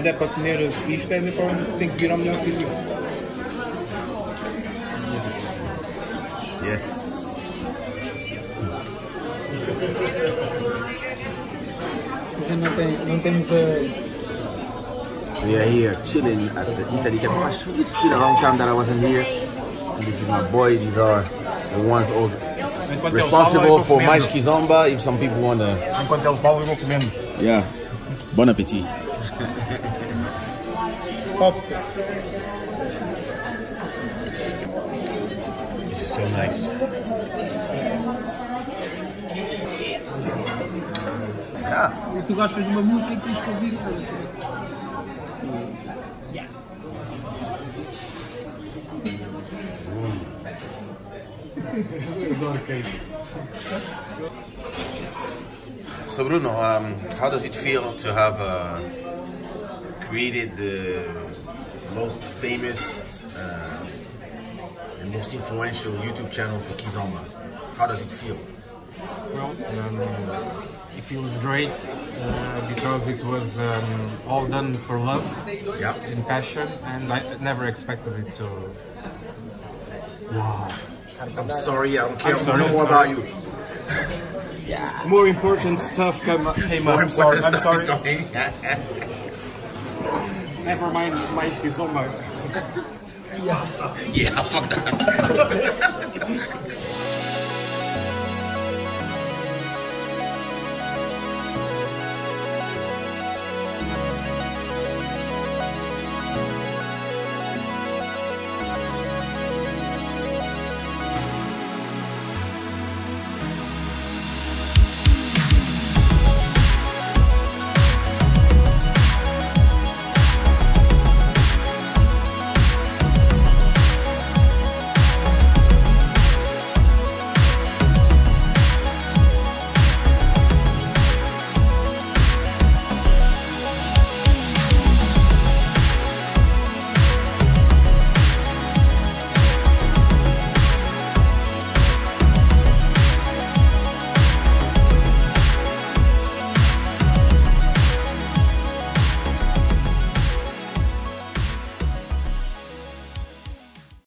para comer isto é para tem que vir ao melhor sítio. Yes. Não, tem, não temos a. We are here chilling at the Italy Cafe. It's been a long time that I wasn't here. And this is my boy. These are the ones all responsible for mais kizomba. If some people want to. Enquanto ele fala, eu vou comendo. Yeah. Bon appetit. This is so nice. Yeah. Tu gostas de uma música e tens que ouvir. So Bruno, um, how does it feel to have uh, created the most famous uh, and most influential YouTube channel for Kizomba? How does it feel? Well, um, it feels great uh, because it was um, all done for love Yeah. and passion, and I never expected it to. Wow. I'm sorry, I don't care I'm sorry, no more about you. yeah. More important stuff come up. Hey, More I'm sorry. important I'm stuff is sorry. coming. Never mind Mais Kizomba. yeah, fuck that.